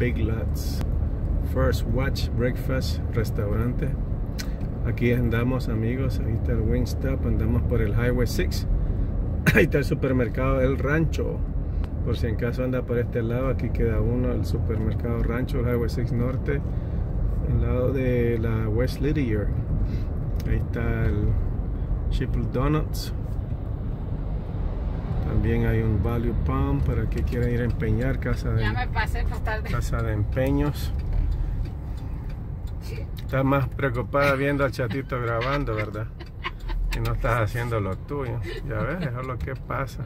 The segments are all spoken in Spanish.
Big Lots. First Watch Breakfast Restaurante. Aquí andamos amigos, ahí está el Wingstop, andamos por el Highway 6. Ahí está el supermercado El Rancho. Por si en caso anda por este lado, aquí queda uno, el supermercado Rancho, el Highway 6 Norte, al lado de la West Lydia. Ahí está el Chiple Donuts. También hay un Value Pump para que quieran ir a empeñar casa de, Ya me pasé por tarde. casa de empeños. Estás más preocupada viendo al chatito grabando, ¿verdad? Y no estás haciendo lo tuyo. Ya ves, eso es lo que pasa.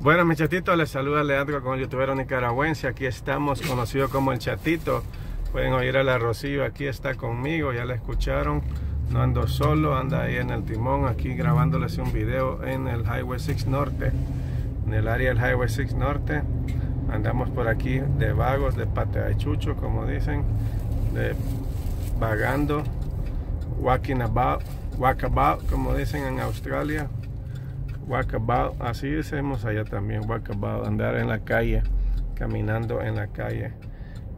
Bueno, mi chatito, les saluda Leandro como youtuber nicaragüense. Aquí estamos, conocido como el chatito. Pueden oír al arrocillo, aquí está conmigo, ya la escucharon. No ando solo, anda ahí en el timón, aquí grabándoles un video en el Highway 6 Norte. En el área del Highway 6 Norte. Andamos por aquí de vagos, de pata de chucho, como dicen. Vagando, walking about, walkabout, como dicen en Australia. Walkabout, así decimos allá también, walkabout, andar en la calle, caminando en la calle.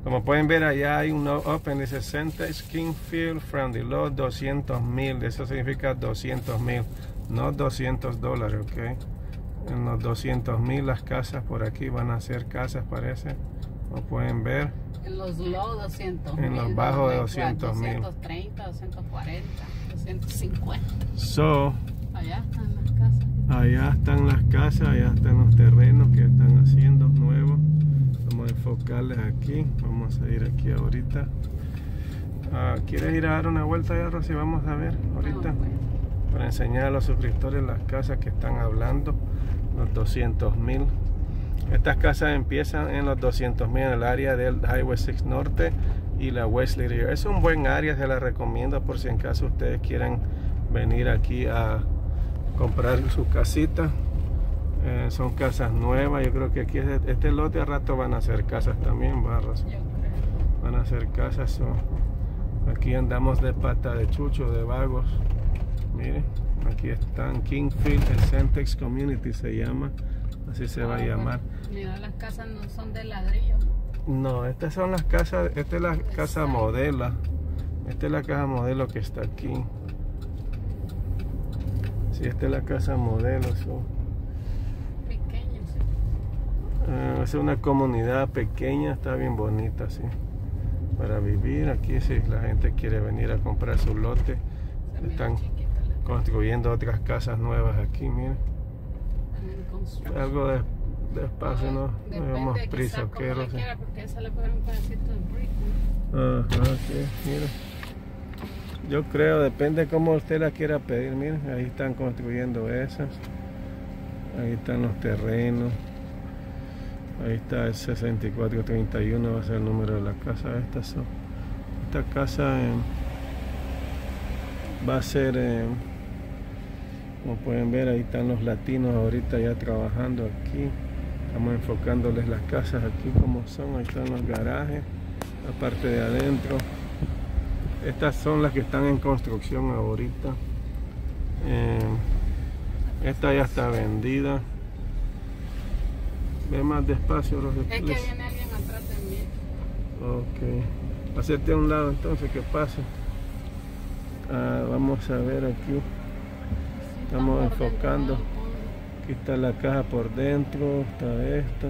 Como pueden ver allá hay un Open de 60 Kingfield from the low 200 mil, eso significa 200 mil, no 200 dólares, ok. En los 200 mil las casas por aquí van a ser casas parece, como pueden ver. En los low 200 En los bajos de 200 mil. 230, 240, 250. So, Allá están las casas. allá están las casas, allá están los terrenos que están haciendo nuevos. Enfocarles aquí, vamos a ir aquí ahorita. Ah, ¿Quieres ir a dar una vuelta allá, Rosy? Vamos a ver ahorita. Pues. Para enseñar a los suscriptores las casas que están hablando, los 200 mil. Estas casas empiezan en los 200 mil en el área del Highway 6 Norte y la Wesley River. Es un buen área, se la recomiendo por si en caso ustedes quieran venir aquí a comprar su casita. Eh, son casas nuevas, yo creo que aquí es- este lote a rato van a ser casas también, barras. Van a ser casas. so, Aquí andamos de pata de chucho, de vagos. Miren, aquí están Kingfield, el Centex Community se llama. Así se va a Ah, llamar. Mira, las casas no son de ladrillo. No, estas son las casas, esta es la casa modelo. Esta es la casa modelo que está aquí. Sí, esta es la casa modelo. so. Eh, es una comunidad pequeña, está bien bonita, sí. Para vivir aquí, si la gente quiere venir a comprar su lote, Están construyendo otras casas nuevas aquí, miren. Algo de, despacio, no, no llevamos de prisa, quiera, porque esa le ponen un pedacito de brick. ¿no? Ajá, sí, mira. Yo creo, depende cómo usted la quiera pedir. Miren, ahí están construyendo esas. Ahí están los terrenos. Ahí está el 6431, va a ser el número de la casa. Esta, son- esta casa eh, va a ser, eh, como pueden ver, ahí están los latinos ahorita ya trabajando aquí. Estamos enfocándoles las casas aquí como son. Ahí están los garajes la parte de adentro. Estas son las que están en construcción ahorita. Eh, esta ya está vendida. Ve más despacio los Es que viene alguien atrás mí. Ok. Hacerte a un lado entonces que pase. Ah, vamos a ver aquí. Estamos enfocando. Aquí está la caja por dentro. Está esta.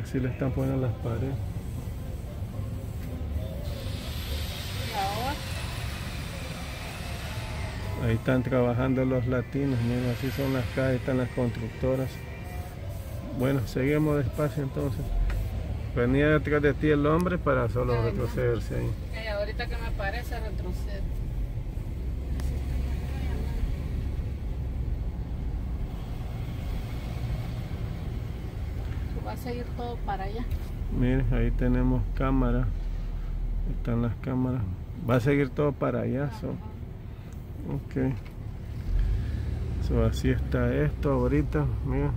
Así le están poniendo las paredes. Ahí están trabajando los latinos, miren, así son las calles, están las constructoras. Bueno, seguimos despacio entonces. Venía detrás de ti el hombre para solo Ay, retrocederse ahí. ahorita que me parece retrocedo. Va a seguir todo para allá. Miren, ahí tenemos cámara. Están las cámaras. Va a seguir todo para allá. So. Ok. So, así está esto ahorita. Miren,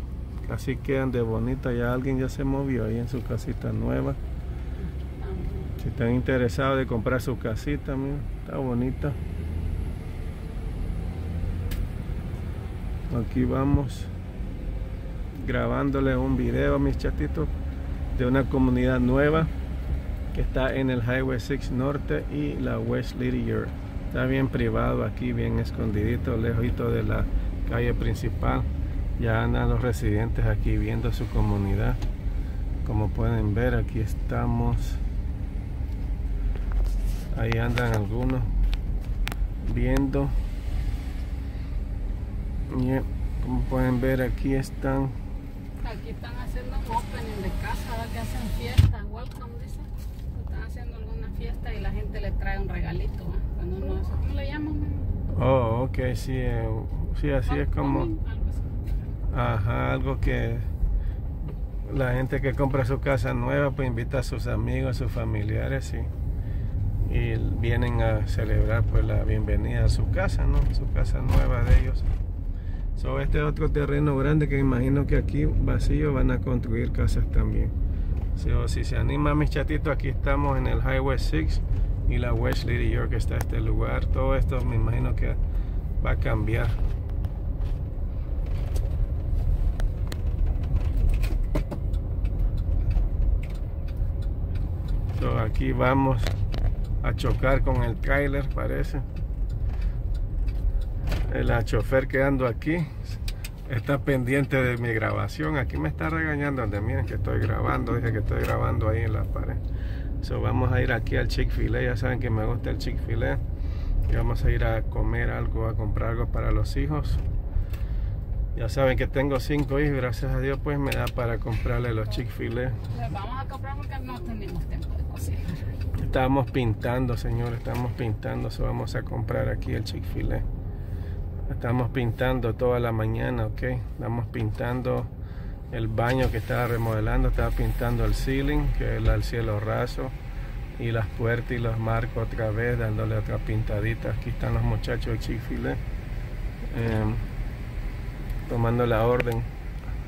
así quedan de bonita. Ya alguien ya se movió ahí en su casita nueva. Si están interesados de comprar su casita, miren, está bonita. Aquí vamos grabándole un video a mis chatitos de una comunidad nueva que está en el Highway 6 Norte y la West Lydia. Está bien privado aquí, bien escondidito, lejos de la calle principal. Ya andan los residentes aquí viendo su comunidad. Como pueden ver, aquí estamos. Ahí andan algunos viendo. como pueden ver, aquí están. Aquí están haciendo un opening de casa, ahora que hacen fiesta. Welcome, dice. Están haciendo alguna fiesta y la gente le trae un regalito. ¿eh? Cuando uno, ¿Cómo le llaman? Oh, ok, sí. Eh, sí, así es como. Ajá, algo que la gente que compra su casa nueva pues invita a sus amigos, a sus familiares y, vienen a celebrar pues la bienvenida a su casa, ¿no? Su casa nueva de ellos. So, este otro terreno grande que imagino que aquí vacío van a construir casas también. So, si se anima mis chatitos, aquí estamos en el Highway 6 y la West Lady York está este lugar. Todo esto me imagino que va a cambiar. Aquí vamos a chocar con el trailer parece. El chofer que ando aquí está pendiente de mi grabación. Aquí me está regañando donde miren que estoy grabando dije que estoy grabando ahí en la pared. So, vamos a ir aquí al Chick-fil-A ya saben que me gusta el Chick-fil-A. Y vamos a ir a comer algo a comprar algo para los hijos. Ya saben que tengo cinco hijos gracias a Dios pues me da para comprarle los Chick-fil-A. Vamos a comprar porque no tenemos tiempo estamos pintando señor estamos pintando so vamos a comprar aquí el Chick-fil-A estamos pintando toda la mañana ok estamos pintando el baño que estaba remodelando estaba pintando el ceiling que es el cielo raso y las puertas y los marcos otra vez dándole otra pintadita aquí están los muchachos de Chick-fil-A em, tomando la orden.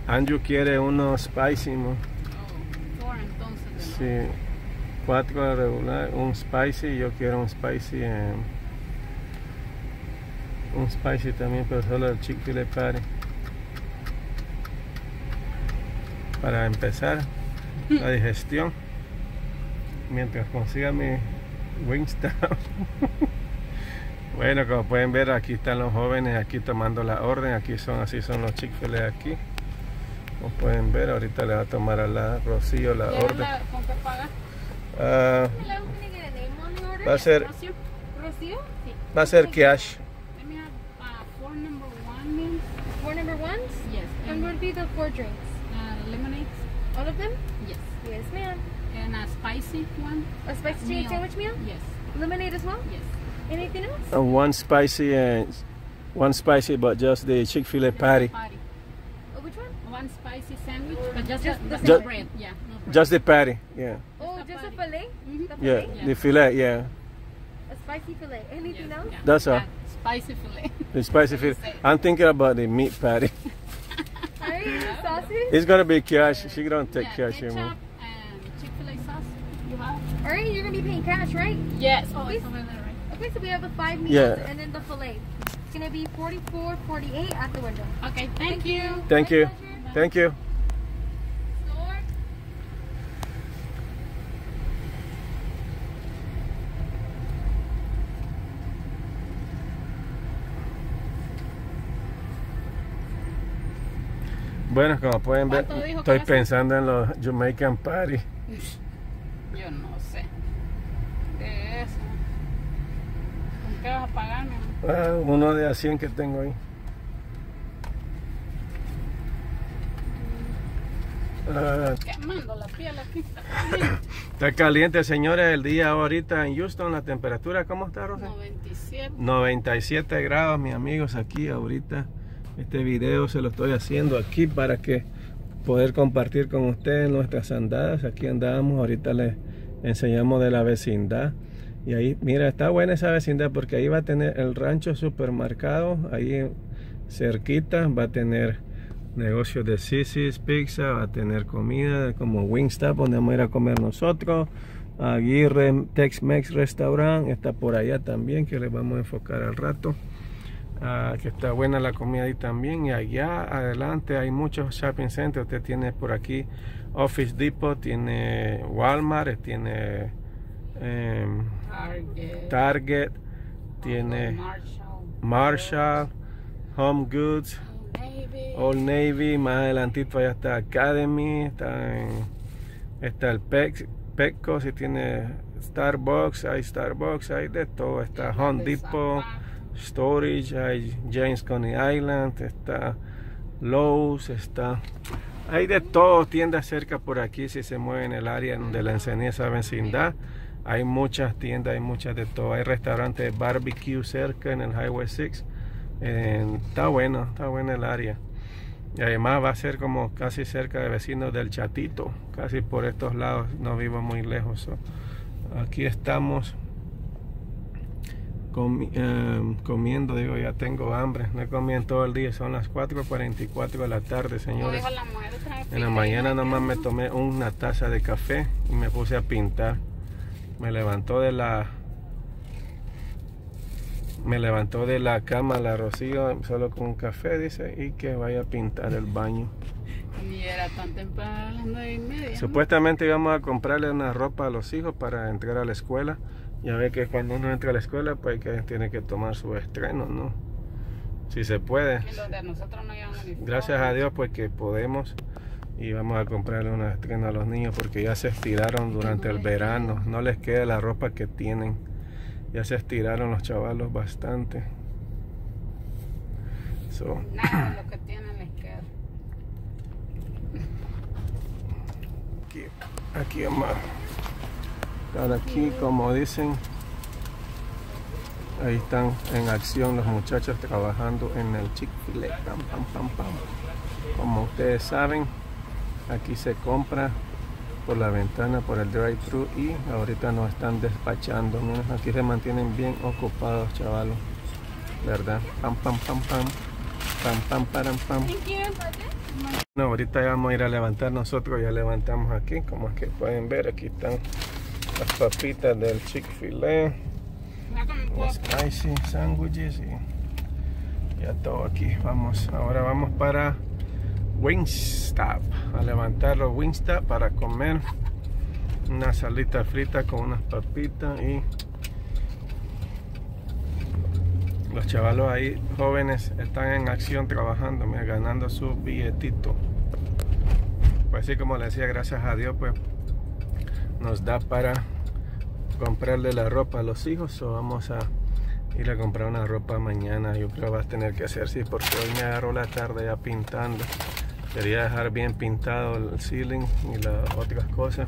Andrew quiere uno spicy, ¿no? Oh, entonces. Sí, cuatro regular, un spicy, yo quiero un spicy. Eh, un spicy también, pero solo el Chick-fil-A Patty. Para empezar la digestión, mientras consiga mi Wingstop. Bueno, como pueden ver, aquí están los jóvenes aquí tomando la orden. Aquí son, así son los chick aquí. Como pueden ver, ahorita le va a tomar a la Rocío la orden. La, ¿Con qué paga? Uh, va a ser Rocío? Sí. Va a ser cash. Let me have uh, four number one meals. Four number ones? Yes. And what would be the four drinks? Uh, lemonades. All of them? Yes. Yes, ma'am. And a spicy one. A spicy chicken sandwich meal? Yes. Lemonade as well? Yes. Anything else? Uh, one spicy and one spicy, but just the Chick-fil-A patty. Patty. Oh, which one? One spicy sandwich, but just, Just the, the the Just- bread. Yeah. No bread. Just the patty, yeah. Just a just a fillet? Mhm. The Yeah, fillet? the fillet, yeah. A spicy fillet. Anything Yes, else? yeah. That's all. That Spicy fillet. The spicy fillet. I'm thinking about the meat patty. Are you new sausage? It's gonna be cash. She don't take yeah, cash ketchup anymore. and Chick-fil-A sauce. You have? Alright, you're gonna be paying cash, right? Yes. Oh, Please. it's over there, right? Okay, so we have the five meals Yeah. and then the fillet. It's gonna be 44, 48 at the window. Okay. Thank you. Thank My you. pleasure. Thank you. Bueno, como pueden ver, ¿Cuánto dijo estoy pensando en los Jamaican Party. Yo no sé. De eso. ¿Con qué vas a pagar, mi amor? Ah, uno de a 100 que tengo ahí. Ah, Quemando la piel aquí. está caliente, señores, el día ahorita en Houston, la temperatura, ¿cómo está, Rosa? 97. 97 grados, mis amigos, aquí ahorita. Este video se lo estoy haciendo aquí para que poder compartir con ustedes nuestras andadas. Aquí andamos, ahorita les enseñamos de la vecindad. Y ahí, mira, está buena esa vecindad porque ahí va a tener el rancho supermercado, ahí cerquita, va a tener negocios de Sisi's Pizza, va a tener comida como Wingstop, donde vamos a ir a comer nosotros. Aguirre Tex-Mex Restaurant está por allá también, que les vamos a enfocar al rato. Ah, que está buena la comida ahí también. Y allá adelante hay muchos shopping centers. Usted tiene por aquí Office Depot, tiene Walmart, tiene em, Target, Target, tiene Marshall, Marshall, Home Goods. Old Navy, más adelantito allá está Academy, está, en- está el Petco, si tiene Starbucks, hay Starbucks, hay de todo, está Home de Depot. Storage, hay James Coney Island, está Lowe's, está... Hay de todo, tiendas cerca por aquí, si se mueve en el área de la esa vecindad. Hay muchas tiendas, hay muchas de todo. Hay restaurantes barbecue cerca en el Highway 6. Eh, está bueno, está bueno el área. Y además va a ser como casi cerca de vecinos del Chatito, casi por estos lados, no vivo muy lejos. Aquí estamos comi- eh, comiendo, digo, ya tengo hambre, no he comido en todo el día, son las 4.44 de la tarde, señores. la En la mañana y no nomás me tomé una taza de café y me puse a pintar. Me levantó de la me levantó de la cama la Rocío solo con un café, dice, y que vaya a pintar el baño. Ni era tan temprano a las nueve y media. Supuestamente íbamos a comprarle una ropa a los hijos para entrar a la escuela. Ya ve que cuando uno entra a la escuela, pues que tiene que tomar su estreno, ¿no? Si se puede. Los de nosotros no llevan. Gracias a Dios pues que podemos y vamos a comprarle una estreno a los niños porque ya se estiraron durante el verano, no les queda la ropa que tienen, ya se estiraron los chavalos bastante. So, Nada lo que tienen les queda. aquí, aquí vamos a estar aquí como dicen, ahí están en acción los muchachos trabajando en el Chick-fil-A, pam, pam, pam, pam. Como ustedes saben, aquí se compra por la ventana, por el drive-thru y ahorita nos están despachando. Miren, aquí se mantienen bien ocupados, chavalos. ¿Verdad? Pam, pam, pam, pam. Pam, pam, param, pam. No, ahorita ya vamos a ir a levantar nosotros, ya levantamos aquí, como es que pueden ver, aquí están las papitas del Chick-fil-A, los icy sándwiches y ya todo aquí. Vamos, ahora vamos para Wingstop, a levantar los Wingstop para comer una salita frita con unas papitas y los chavalos ahí jóvenes están en acción trabajando, mira, ganando su billetito. Pues sí, como le decía, gracias a Dios, pues nos da para comprarle la ropa a los hijos o vamos a ir a comprar una ropa mañana. Yo creo que vas a tener que hacer sí, porque hoy me agarró la tarde ya pintando. Quería dejar bien pintado el ceiling y las otras cosas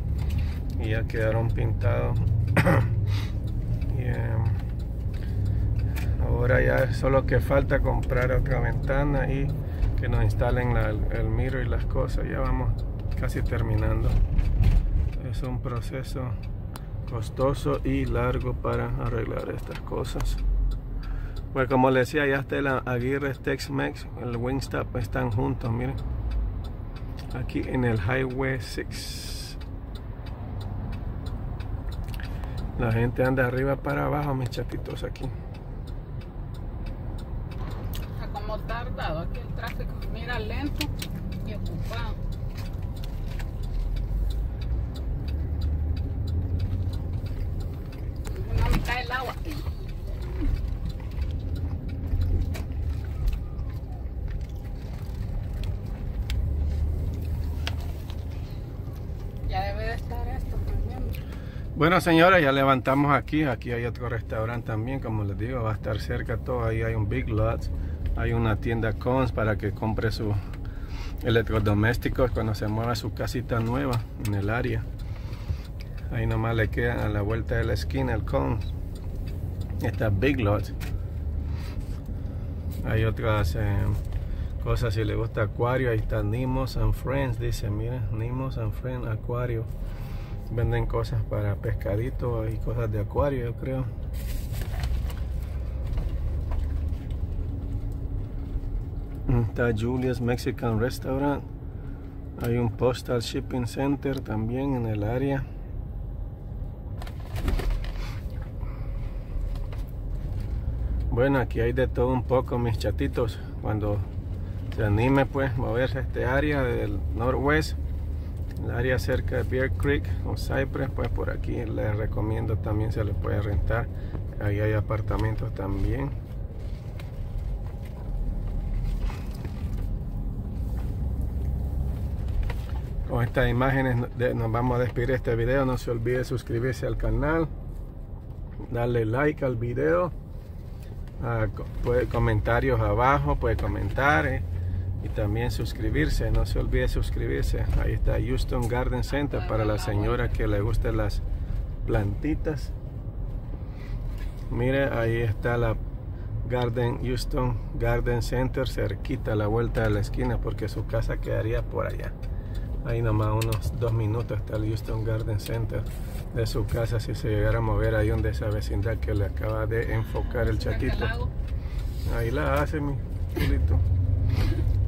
y ya quedaron pintados. em, ahora ya solo que falta comprar otra ventana y que nos instalen la- el mirror y las cosas. Ya vamos casi terminando. Es un proceso costoso y largo para arreglar estas cosas. Pues como les decía, ya está el Aguirre Tex-Mex, el Wingstop están juntos, miren. Aquí en el Highway 6. La gente anda arriba para abajo, mis chatitos aquí. Está como tardado aquí el tráfico. Mira, lento y ocupado. No me cae el agua. Ya debe de estar esto también. Bueno, señores, ya levantamos aquí. Aquí hay otro restaurante también, como les digo, va a estar cerca todo. Ahí hay un Big Lots. Hay una tienda Cons para que compre sus electrodomésticos cuando se mueva su casita nueva en el área. Ahí nomás le queda a la vuelta de la esquina el Cons. Está Big Lots. Hay otras eh, cosas si le gusta acuario. Ahí está Nimos and Friends. Dice, miren, Nimos and Friends Acuario. Venden cosas para pescadito y cosas de acuario, yo creo. Está Julia's Mexican Restaurant. Hay un Postal Shipping Center también en el área. Bueno, aquí hay de todo un poco, mis chatitos. Cuando se anime, pues, moverse a este área del noroeste, el área cerca de Bear Creek o Cypress, pues por aquí les recomiendo también se les puede rentar. Ahí hay apartamentos también. Con estas imágenes nos vamos a despedir este video. No se olvide suscribirse al canal, darle like al video, uh, puede comentarios abajo, puede comentar eh, y también suscribirse. No se olvide suscribirse. Ahí está Houston Garden Center para la señora que le gusten las plantitas. Mire, ahí está la Garden Houston Garden Center cerquita a la vuelta de la esquina porque su casa quedaría por allá. Ahí nomás unos dos minutos está el Houston Garden Center de su casa si se llegara a mover ahí donde esa vecindad que le acaba de enfocar el chatito. Ahí la hace mi chulito.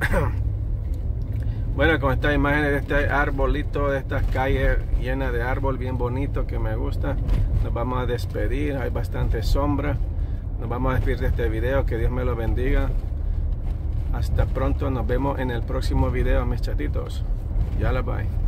bueno, con estas imágenes de este arbolito, de estas calles llenas de árbol bien bonito que me gusta, nos vamos a despedir. Hay bastante sombra. Nos vamos a despedir de este video. Que Dios me lo bendiga. Hasta pronto. Nos vemos en el próximo video, mis chatitos. Yalla bye.